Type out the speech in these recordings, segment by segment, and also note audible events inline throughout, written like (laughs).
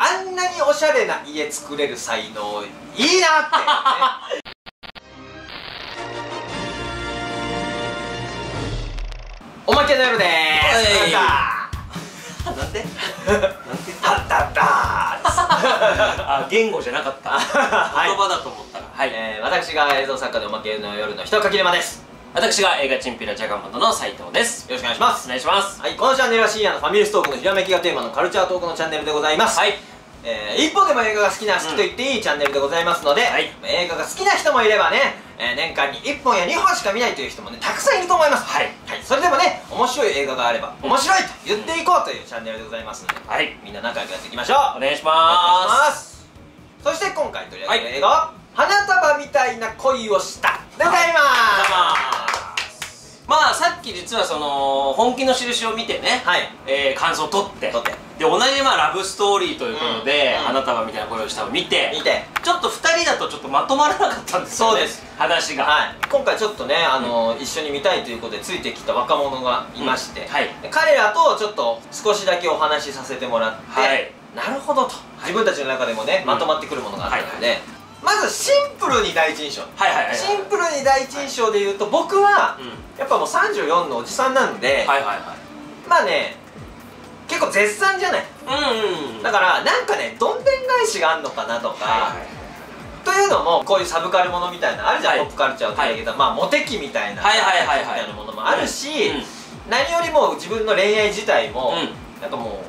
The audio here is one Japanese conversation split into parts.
あんなにおしゃれな家作れる才能いいなって、ね、(laughs) おまけの夜でーす。はい。なんでなんて？言ったあったあった (laughs) あ言語じゃなかった。はい。言葉だと思ったら。はい、えー、私が映像作家でおまけの夜の一かき沼です。私が映画チンピラジャガモトの斉藤です。よろしくお願いします。お願いします。はい、このチャンネルは深夜のファミレストークのひらめきがテーマのカルチャートークのチャンネルでございます。はいえー、一本でも映画が好きな好きと言っていいチャンネルでございますので、はい。映画が好きな人もいればね、えー年間に1本や2本しか見ないという人もねたくさんいると思います。はい。それでもね面白い映画があれば面白いと言っていこうというチャンネルでございますので、はい。みんな仲良くやっていきましょう。お願いしまます。そして今回取り上げる映画は、花束みたいな恋をした。でございます。まあさっき実はその本気の印を見てね、はい。えー感想を取って。撮ってで同じまあラブストーリーということで、うん。花束みたいな声をしたを見て見て。ちょっと2人だとちょっとまとまらなかったんですよねそうです。話が、はい、今回ちょっとね、あの一緒に見たいということでついてきた若者がいまして、うん。はい。で彼らとちょっと少しだけお話しさせてもらって、はい。なるほどと、自分たちの中でもね、うん。まとまってくるものがあったので、はいまずシンプルに第一印象、はいはいはいはい。シンプルに第一印象で言うと僕は、うん。やっぱもう34のおじさんなんで、はいはいはい。まあね結構絶賛じゃない？うんうんだからなんかねどんでん返しがあんのかなとか、はいはいというのもこういうサブカルものみたいなあるじゃん、はい。ポップカルチャーを取り上げた、まあモテ期みたいな、はいはいはいはい。みたいなものもあるし、うん何よりも自分の恋愛自体も、うなんかも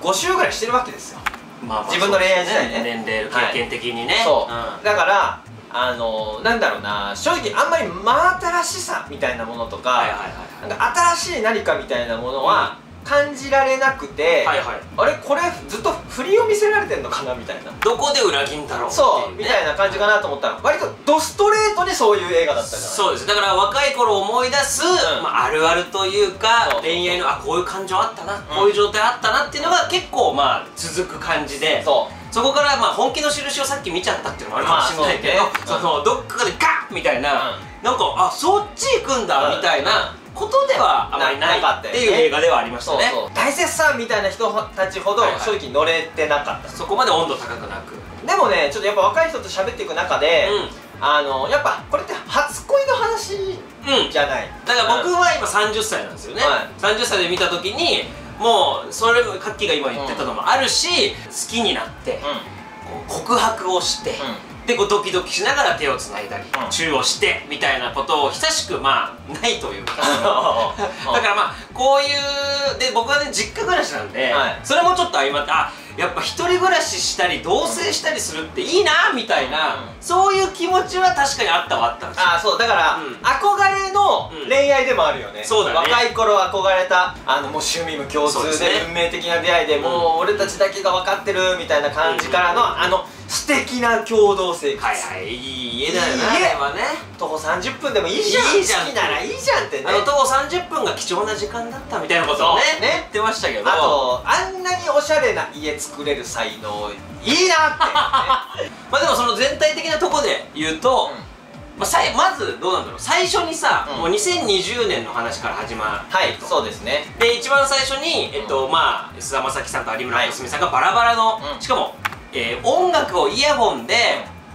う5週ぐらいしてるわけですよ、まあまあ自分の恋愛時代ね。年齢経験的にね、そう、だからあのなんだろうな正直あんまり真新しさみたいなものとか、はいはいはいなんか新しい何かみたいなものは感じられなくて、はいはい。あれこれずっと振りを見せられてんのかなみたいな。どこで裏切んだろうそう、みたいな感じかなと思ったら割とドストレートにそういう映画だったじゃない。そうです。だから若い頃思い出す、ん。まあ、あるあるというか恋愛のあこういう感情あったな、こういう状態あったなっていうのが結構まあ続く感じでそう。そこからまあ本気の印をさっき見ちゃったっていうのもあるかもしれないけど、まあそうねそのどっかでガッみたいな、うなんかあそっち行くんだ、うん。みたいなことではあまりないっていう映画ではありましたね。大絶賛みたいな人たちほど正直乗れてなかった、そこまで温度高くなく。でもねちょっとやっぱ若い人と喋っていく中で、うあのやっぱこれって初恋の話んうん。じゃない。だから僕は今30歳なんですよね、はい。30歳で見た時にもうそれもカッキーが今言ってたのもあるし、好きになって、告白をして、でこうドキドキしながら手をつないだり、うん。チューをしてみたいなことを久しくまあないというか。(laughs) ん。だからまあこういうで僕はね実家暮らしなんで、はい。それもちょっと相まってあやっぱ一人暮らししたり同棲したりするっていいなみたいな、うん。そういう気持ちは確かにあったはあったんですよ。あそうだから、うん。憧れのうん。恋愛でもあるよね、そうだね。若い頃憧れたあのもう趣味も共通でね。運命的な出会いで、もう俺たちだけが分かってるみたいな感じからの、うん。あの素敵な共同生活、はいはいいい家だよねあれはね。徒歩30分でもいいじゃん。いいじゃん。好きならいいじゃんってね。あの徒歩30分が貴重な時間だったみたいなことをねね。言ってましたけど。あとあんなにおしゃれな家作れる才能いいなって、ね (laughs) まあでもその全体的なとこで言うと、うん。まあ、さいまずどうなんだろう。最初にさ、うん。もう2020年の話から始まるはいそうですね。で一番最初に、えっとまあ菅田将暉さんと有村架純さんがバラバラの、うん。しかも、えー音楽をイヤホンで、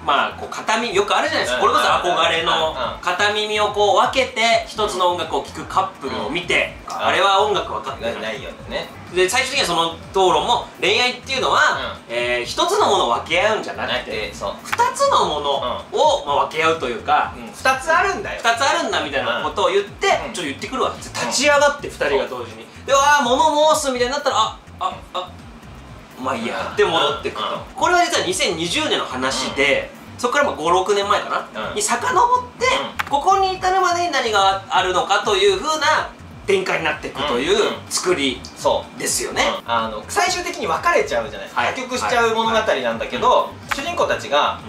まあこう片耳よくあるじゃないですか、これこそ憧れの片耳をこう分けて一つの音楽を聴くカップルを見て、うん。あれは音楽分かってなないないよね。で最終的にはその討論も恋愛っていうのは、えー一つのものを分け合うんじゃななくて二つのものを、まあ、分け合うというか、うん、2つあるんだよ。二つあるんだみたいなことを言って、うん。ちょっと言ってくるわ立ち上がって二人が同時に、でわあ物申すみたいになったらあああまあいいやって戻ってくと、うん。これは実は2020年の話で、そこから56年前かな、うん。に遡って、ここに至るまでに何があるのかというふうな展開になっていくといううん。作りそう。ですよね、あの最終的に別れちゃうじゃない。ですか、はい。破局しちゃう物語なんだけど、主人公たちが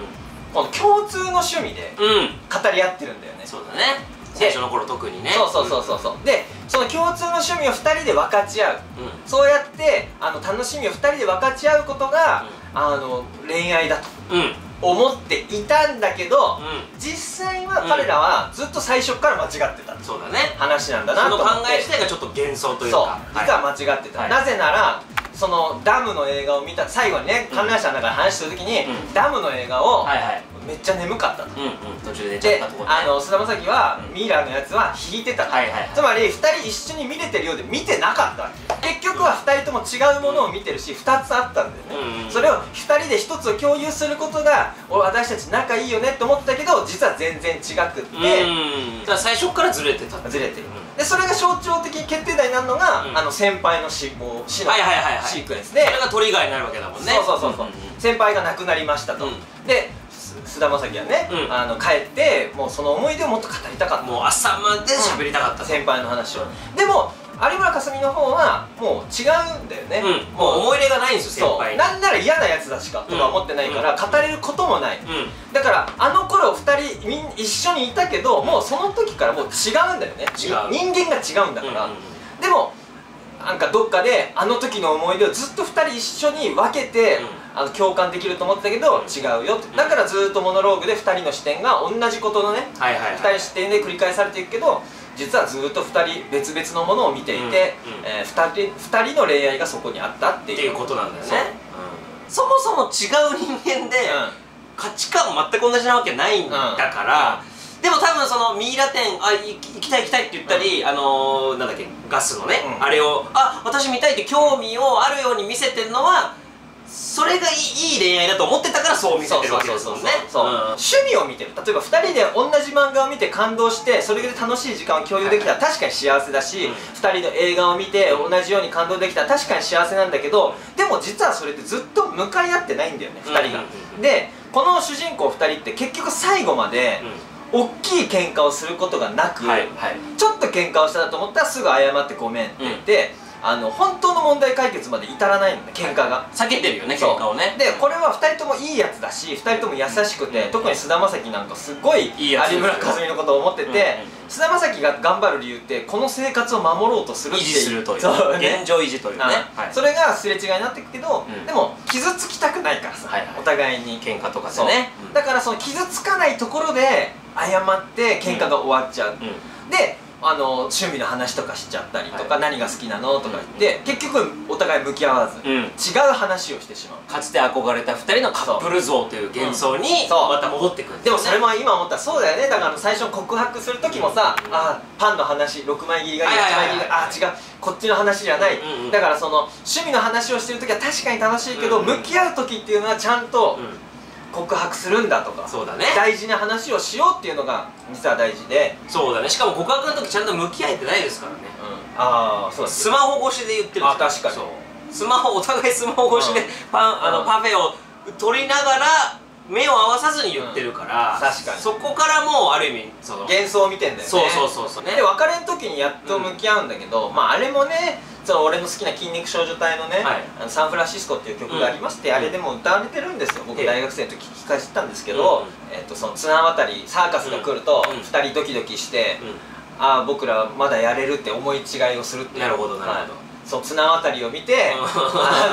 この共通の趣味で語り合ってるんだよね。そうだね最初の頃特にね。そうそうそうそうそう。でその共通の趣味を2人で分かち合う。うん、うんそうやってあの楽しみを2人で分かち合うことが、あの恋愛だとうん。うん思っていたんだけど、実際は彼らはずっと最初から間違ってたそうだね。話なんだなそのと思って。考え自体がちょっと幻想というそう。か実は間違ってた、はい。なぜならそのダムの映画を見た最後にね観覧車の中で話してる時に、うん。ダムの映画をはいはいめっちゃ眠かったと、うんうん。途中で寝ちゃっでたとこね。あの菅田将暉は、うん。ミイラのやつは引いてたと、はいはいはい。つまり2人一緒に見れてるようで見てなかった結局は2人とも違うものを見てるし2つあったんだよね、うんうん。それを2人で1つを共有することがお私たち仲いいよねって思ってたけど実は全然違くって、うん。だから最初からずれてた。ずれてる、うん。でそれが象徴的決定打になるのが、うん。あの先輩の死亡死のはいはいはいはい。シークエンスで、それがトリガーになるわけだもんね。そうそうそうそう、んんん。先輩が亡くなりましたと、うん。で菅田将暉はね、うん。あの帰ってもうその思い出をもっと語りたかった。もう朝まで喋りたかったと。先輩の話を、でも有村架純の方はもう違うんだよね、うん。もう思い入れがないんですよ先輩に。なんなら嫌なやつだしかとか思ってないから、うん。語れることもない、うん。だからあの頃2人みん一緒にいたけどもうその時からもう違うんだよね。違う。人間が違うんだから、うんうん。でもなんかどっかであの時の思い出をずっと2人一緒に分けて、あの共感できると思ってたけど違うよって。だからずっとモノローグで2人の視点が同じことのねはいはいはい。2人視点で繰り返されていくけど実はずっと2人別々のものを見ていて、うんうん。えー、2, 人二人の恋愛がそこにあったっていう。っていうことなんだよね。そう。うん。そもそも違う人間でうん。価値観全く同じなわけないんだからでも多分そのミイラ店あい行きたい行きたいって言ったり、あのー、なんだっけガスのね、うん。あれをあ私見たいって興味をあるように見せてるのはそれがいい恋愛だと思ってたからそう見せてるわけですもんね。趣味を見てる。例えば2人で同じ漫画を見て感動してそれで楽しい時間を共有できたら確かに幸せだし、うん。2人の映画を見て同じように感動できたら確かに幸せなんだけどでも実はそれってずっと向かい合ってないんだよね2人が、うんうんうんでこの主人公2人って結局最後まで大きい喧嘩をすることがなく、はいはい。ちょっと喧嘩をしたなと思ったらすぐ謝ってごめんって言って、あの本当の問題解決まで至らないのね喧嘩が、避けてるよね喧嘩をね。でこれは2人ともいいやつだし2人とも優しくて、うん。特に菅田将暉なんかすごい有村架純のことを思ってて、菅田将暉が頑張る理由ってこの生活を守ろうとするっていう。維持するというそうね。現状維持というね。それがすれ違いになっていくけど、うん。でも傷つきたくないからさ、お互いに。喧嘩とかでね。だからその傷つかないところで謝って喧嘩が終わっちゃう、であの趣味の話とかしちゃったりとか、はい。何が好きなのとか言って、結局お互い向き合わず、うん。違う話をしてしまう。かつて憧れた2人のカップル像という幻想にまた戻ってくるんでもそれもも今思ったらそうだよね。だから最初告白する時もさ、あパンの話6枚切りがいい8はいはいはい。枚切りがあ違う。こっちの話じゃない、うんうんだからその趣味の話をしてる時は確かに楽しいけど、うんうん向き合う時っていうのはちゃんと告白するんだとか、そうだね。大事な話をしようっていうのが実は大事で、そうだね。しかも告白の時ちゃんと向き合えてないですからね。ああそうだスマホ越しで言ってるあ確かに。そう。スマホお互いスマホ越しでうん。パンあのうん。パフェを取りながら目を合わさずに言ってるから、うん。確かに。そこからもうある意味その幻想を見てんだよね。そうそうそうそう。ねで別れん時にやっと向き合うんだけど、まああれもねその俺の好きな筋肉少女隊のね、はい。あのサンフランシスコっていう曲がありまして、うん。あれでも歌われてるんですよ。僕ええ。大学生の時聞き返したんですけど、うん。えっとその綱渡りサーカスが来るとうん。2人ドキドキして、うああ僕らまだやれるって思い違いをするっていう。なるほどなるほど。はい。そう綱渡りを見て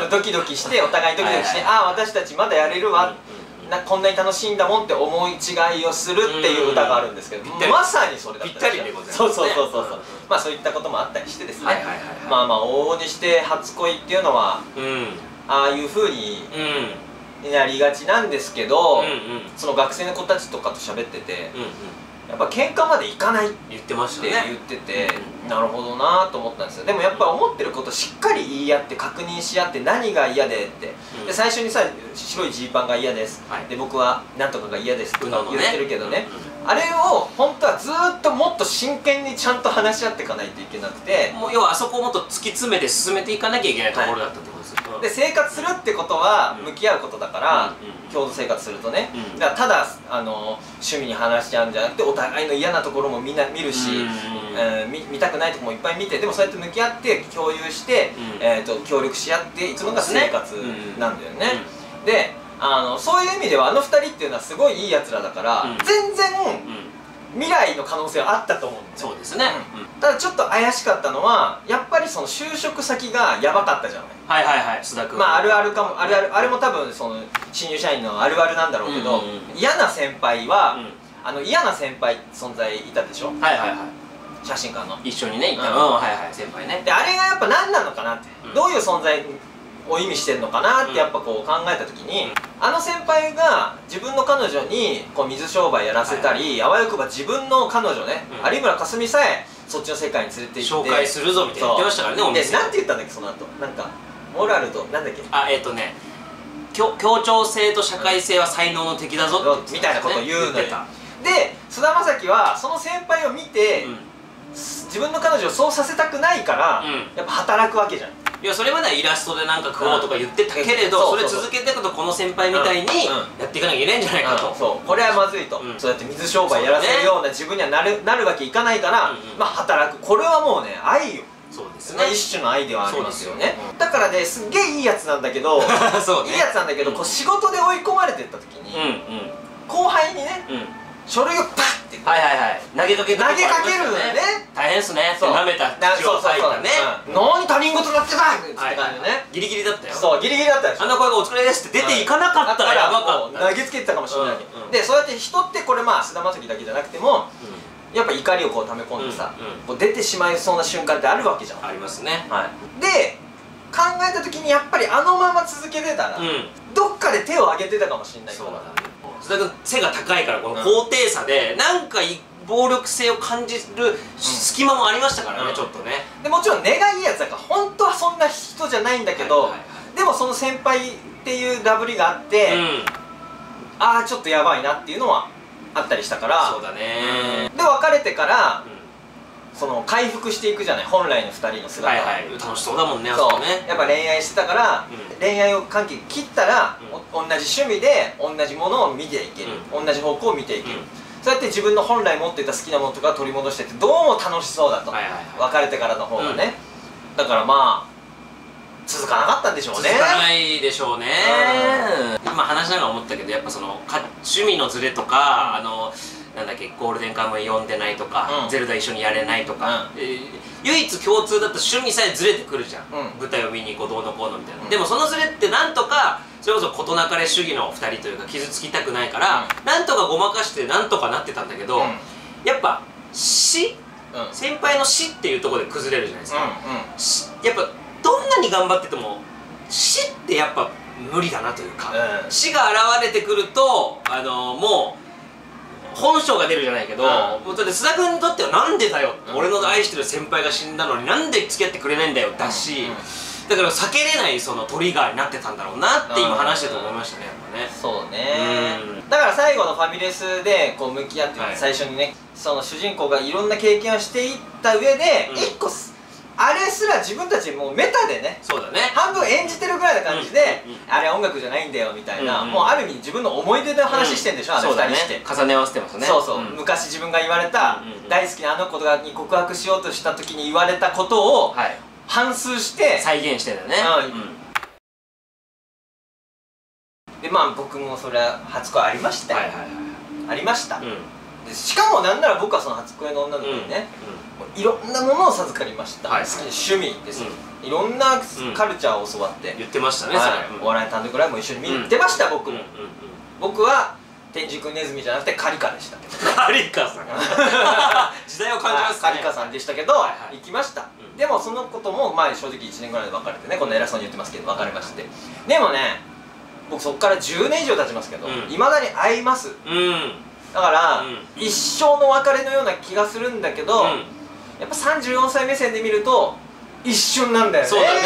ドキドキしてお互いドキドキして、はい。はいああ私たちまだやれるわ、うんうんなこんなに楽しいんだもんって思い違いをするっていう歌があるんですけど、まさにそれだったりでございますね。そうそうそうそうまあそういったこともあったりしてですね、はいはいはいはい。まあまあ往々にして初恋っていうのはうん。うんああいう風にうん。なりがちなんですけど、うんうん。その学生の子たちとかと喋っててうんうんやっぱ喧嘩までいかないって言ってました言ねってて、なるほどなと思ったんですよ。でもやっぱ思ってることしっかり言い合って確認し合って何が嫌でって、うん。で最初にさ白いジーパンが嫌です、はい。で僕はなんとかが嫌ですとうののね。か言ってるけどね。うんあれを本当はずーっともっと真剣にちゃんと話し合っていかないといけなくてもう要はあそこをもっと突き詰めて進めていかなきゃいけないところだったってことですよ、で生活するってことはうん。向き合うことだから、うんうん。共同生活するとね、うんだからただあの趣味に話しちゃうんじゃなくてお互いの嫌なところもみんな見るし、うんえー見見たくないところもいっぱい見てでもそうやって向き合って共有して、うん。えー、と協力し合っていくのが生活なんだよね、であのそういう意味ではあの二人っていうのはすごいいいやつらだから、うん。全然未来の可能性はあったと思うんだよそうですね、うん。ただちょっと怪しかったのはやっぱりその就職先がやばかったじゃない。はいはいはい須田君。まああるあるかもあるあるあれも多分その新入社員のあるあるなんだろうけど、嫌な先輩は、うん。あの嫌な先輩存在いたでしょ？はいはいはい。写真館の。一緒にねいた。うん。うんはいはい先輩ね。であれがやっぱ何なのかなって、うん。どういう存在を意味してんのかなってやっぱこう考えた時に、あの先輩が自分の彼女にこう水商売やらせたり、あわよくば自分の彼女ね、うん。有村架純さえそっちの世界に連れて行って紹介するぞみたいな言ってましたからねお店なんて言ったんだっけその後。なんかモラルとなんだっけ？あえっ、とね協協調性と社会性は才能の敵だぞって言ってみたいなことを言うのよで菅田将暉はその先輩を見て、うん。自分の彼女をそうさせたくないから、うん。やっぱ働くわけじゃんいやそれまではイラストでなんか食おうとか言ってたけれど、うんそれ続けていくとこの先輩みたいにうん。やっていかなきゃいけないんじゃないかと、うん。そう。これはまずいと、うん。そうやって水商売やらせるような自分にはなるなるわけいかないから、まあ働く。これはもうね愛よ。そうですね。まあ一種の愛ではありますよね。だからねすっげえいいやつなんだけど (laughs) いいやつなんだけど、うん。こう仕事で追い込まれてった時うんに、後輩にね書類をパッてはいはいはい。投げかけ投げかけるのよね。大変っすね。そう。舐めたな口を裂いたね。うん。何他人事なってたってはい感じでね、ギリギリだったよそうギリギリだったでしょあんな声がお疲れですって出ていかなかったらやばかった。投げつけてたかもしれない、でそうやって人ってこれまあ菅田将暉だけじゃなくてもやっぱ怒りをこう溜め込んでさ、うんうん。こう出てしまいそうな瞬間ってあるわけじゃん、ありますね。はい、で考えた時にやっぱりあのまま続けてたら、うん。どっかで手を挙げてたかもしれないから須田君背が高いからこの高低差でなんかい暴力性を感じる隙間もありましたからね、うん。ちょっとね。でもちろん根がいいやつだから本当はそんな人じゃないんだけど、はいはいでもその先輩っていうダブりがあって、はいうん。ああちょっとやばいなっていうのはあったりしたからそうだね。で別れてからうんその回復していくじゃない本来の2人の姿。はいはい楽しそうだもんねあそうねやっぱ恋愛してたから、うん恋愛を関係切ったら、うお同じ趣味で同じものを見ていける、同じ方向を見ていける、うん。そうやって自分の本来持っていた好きなものとかを取り戻してってどうも楽しそうだと、はいはいはい。別れてからの方がね、だからまあ続かなかったんでしょうね。続かないでしょうね。今話しながら思ったけどやっぱそのか趣味のズレとか、あのなんだっけゴールデンカムイ読んでないとか、うん。ゼルダ一緒にやれないとか、えー唯一共通だった趣味さえずれてくるじゃん、うん。舞台を見に行こうどうのこうのみたいな、うん。でもそのズレってなんとかそれこそ事なかれ主義の2人というか傷つきたくないから、うなんとかごまかしてなんとかなってたんだけど、うん。やっぱ死？うん。うん先輩の死っていうところで崩れるじゃないですか、うしやっぱどんなに頑張ってても死ってやっぱ無理だなというか、うん。死が現れてくるとあのもう本性が出るじゃないけど、うん。だって須田君にとってはなんでだよ、うん。俺の愛してる先輩が死んだのになんで付き合ってくれないんだよだし、うんだから避けれないそのトリガーになってたんだろうなって今話してて思いましたねやっぱね。そうね。うん。だから最後のファミレスでこう向き合って、はい。最初にねその主人公がいろんな経験をしていった上で、うん。一個すあれすら自分たちもうメタでねそうだね。半分演じてるぐらいな感じで、うんうんあれは音楽じゃないんだよみたいな、うんうんもうある意味自分の思い出の話してんでしょ、うだね二人して、重ね合わせてますね。そうそう、ん。昔自分が言われた、うんうんうん。大好きなあの子に告白しようとした時に言われたことをはい反芻して、再現してんだよね。うん。でまあ僕もそれは初恋ありましたよ、はいはいはいありました、うん。でしかもなんなら僕はその初恋の女の子にね、もういろんなものを授かりました、はい好きな趣味ですよ、いろんなカルチャーを教わって、言ってましたねはい。お笑い単独ライブも一緒に見に行ってました、僕も、僕は天竺ネズミじゃなくてカリカでしたカリカさん。(laughs) 時代を感じますね。カリカさんでしたけど、はいはい。行きました、うんでもそのことも前正直1年ぐらいで別れてねこんな偉そうに言ってますけど別れまして。でもね僕そこから10年以上経ちますけどうん。いま、未だに会います。うん。だから、うん。一生の別れのような気がするんだけど、うん。やっぱ34歳目線で見ると一瞬なんだよね。そうだね。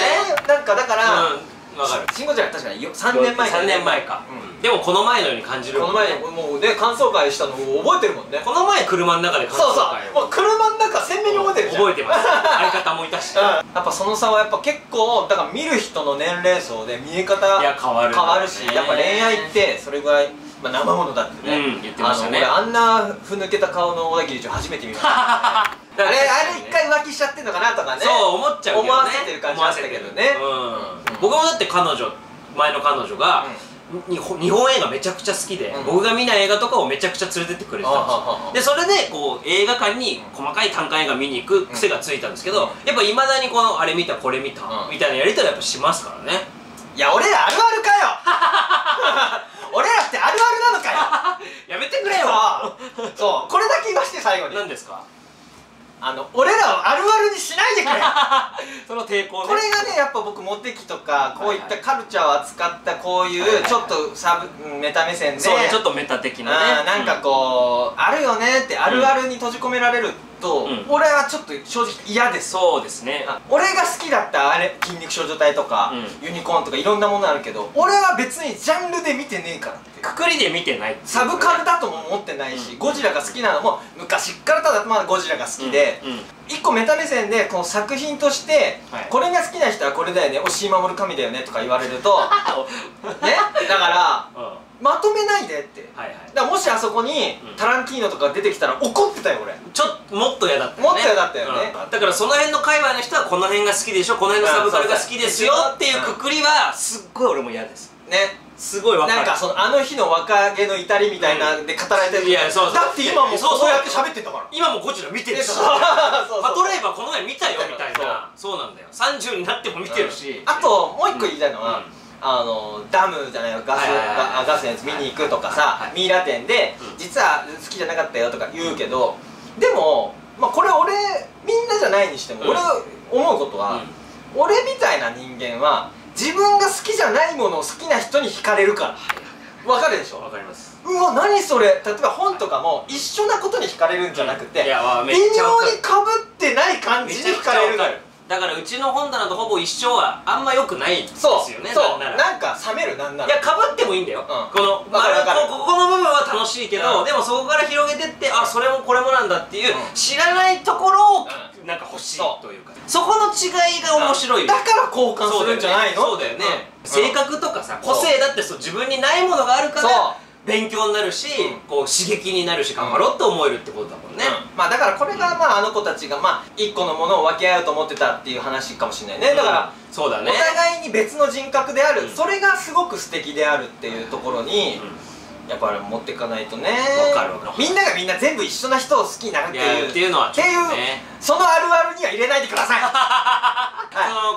なんかだから、うんわかる。慎吾ちゃん確かによ3年前3年前か、でもこの前のように感じるこの前にもうね感想会したの覚えてるもんね。この前車の中で感そう想会そうもう車の中鮮明に覚えてる覚えてます。相方もいたし。(laughs) うん。やっぱその差はやっぱ結構だから見る人の年齢層で見え方いや変わる。変わるしやっぱ恋愛ってそれぐらい、まあ、生ものだってね、うん言ってましたね。あんなふぬけた顔の小田切長初めて見ました (laughs) あれあれ一回浮気しちゃってんのかなとかね。そう思っちゃうけどね。思わせてる感じあったけどね。うん。僕もだって彼女前の彼女が、日本日本映画めちゃくちゃ好きで、うん。僕が見ない映画とかをめちゃくちゃ連れてってくれてたんですよ。でそれでこう映画館に細かい単館映画見に行く癖がついたんですけど、やっぱいまだにこのあれ見たこれ見た、うん。みたいなやりとりやっぱしますからね。いや俺らあるあるかよ。(laughs) 俺らってあるあるなのかよ。(laughs) やめてくれよ。そう。そう。これだけ言わして最後に。何ですか？あの俺らをあるあるにしないでくれ。(laughs) その抵抗ね。これがねやっぱ僕モテ期とかこういったカルチャーを扱ったこういうちょっとサブメタ目線で。そうねちょっとメタ的なね。なんかこう、あるよねってあるあるに閉じ込められると、うん。俺はちょっと正直嫌ですそうですね。あ俺が好きだったあれ筋肉少女隊とか、うユニコーンとかいろんなものあるけど俺は別にジャンルで見てねえからってくくりで見てないサブカルだとも思ってないし、うん。ゴジラが好きなのも昔っからただまあゴジラが好きで、うん。うん。一個メタ目線でこの作品として、はい。これが好きな人はこれだよね押井守神だよねとか言われると (laughs) ねだからまとめないでって。いはい。だからもしあそこにうん。タランティーノとか出てきたら怒ってたよ俺。ちょっともっと嫌だったよね。もっと嫌だったよね。うん。だからその辺の界隈の人はこの辺が好きでしょこの辺のサブカルが好きですようんっていうくくりはすっごい俺も嫌です。ね。すごいわかる。なんかそのあの日の若気の至りみたいなんで語られてる、いやそうそう。だって今もそうそう。やって喋ってんだから。今もゴジラ見てるし。パトレーバーこの前見たよみたいな。そう。なんだよ。30になっても見てるし。あともう一個言いたいのは、うんあのダムじゃないよガス、はいはいはい。ガガスのやつ見に行くとかさ、はいミイラ店で、うん。実は好きじゃなかったよとか言うけど、でも、まあ、これ俺みんなじゃないにしても、うん。俺思うことは、俺みたいな人間は自分が好きじゃないものを好きな人に惹かれるから。わかるでしょ？わかります。うわ何それ？例えば本とかも一緒なことに惹かれるんじゃなくて、微妙にかぶってない感じに惹かれるのよだからうちの本棚とほぼ一緒はあんま良くないですよねそうなんなんか冷めるなんないら。やかぶってもいいんだよ、ん。この丸こここの部分は楽しいけど、うん。でもそこから広げてってあそれもこれもなんだっていう、うん。知らないところを、うなんか欲しいというか。そこの違いが面白いよ、だから交換するんじゃないの？そうだよね、うん。性格とかさ個性だってそう自分にないものがあるかそう。ら勉強になるし、うん。こう刺激になるし頑張ろうって思えるってことだもんね、うん。まあだからこれがまああの子たちがまあ一個のものを分け合うと思ってたっていう話かもしれないね。だから、うんそうだね。お互いに別の人格である、うん。それがすごく素敵であるっていうところに、やっぱり持っていかないとね。わかるわかる。みんながみんな全部一緒な人を好きになるっていうっていうのはちょっとっていうねそのあるあるには入れないでください。(laughs) は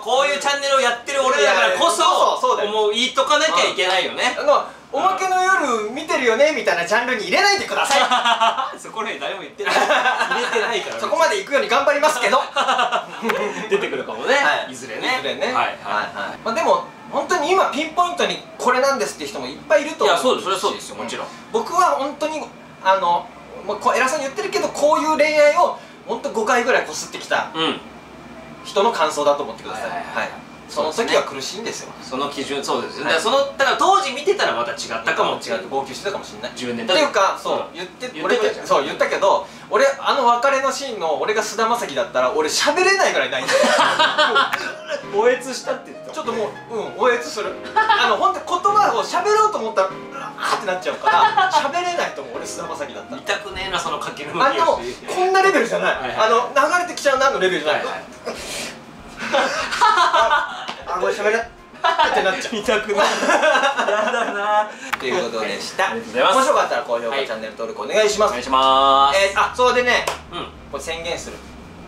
い。こういうチャンネルをやってる俺らだからこそそうそうだよ。もう言っとかなきゃいけないよね。あのおまけの夜見てるよねみたいなジャンルに入れないでください。(laughs) そこらへん誰も言ってない。(laughs) 入れてないからそこまで行くように頑張りますけど。(laughs) 出てくるかもね、はい。い、ずれね。いずれね。はいはい。はいまあでも本当に今ピンポイントにこれなんですっていう人もいっぱいいると思ういやそうです。それはそうですよ。もちろん。僕は本当にあのもうこう偉そうに言ってるけどこういう恋愛を本当5回ぐらいこすってきたうん。人の感想だと思ってくださいはいはい。はいその時は苦しいんですよ。その基準そうですよ、はい。そのだから当時見てたらまた違ったかも違う。号泣してたかもしれない。10年っていうかそう、う。ん言って言ってそう言ったけど俺あの別れのシーンの俺が菅田将暉だったら俺喋れないぐらい泣いて (laughs) おえつしたって言ってちょっともううんおえつする。あの本当言葉を喋ろうと思ったらうわーってなっちゃうから喋れないと思う俺菅田将暉だったら。見たくねえなそのかけるあでもこんなレベルじゃない、はいはいあの流れてきちゃうなのレベルじゃない、はいはい。あ (laughs) これ喋れってなっちゃう。見たくない。やだなということでした。面白かったら高評価、はい。チャンネル登録お願いします。お願いしまーす。えー、あそうでね。うん。これ宣言する。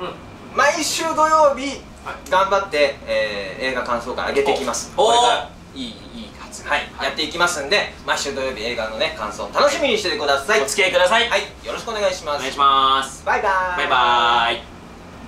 うん。毎週土曜日、はい。頑張って、えー映画感想会上げていきます。おおこれからいいいい発言はい、やっていきますんで毎週土曜日映画のね感想楽しみにしててください。お付き合いください。はい。よろしくお願いします。お願いします。バイバーイ。バイバーイ